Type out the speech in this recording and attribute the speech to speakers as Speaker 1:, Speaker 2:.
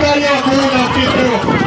Speaker 1: Bulgaria Buona Petro.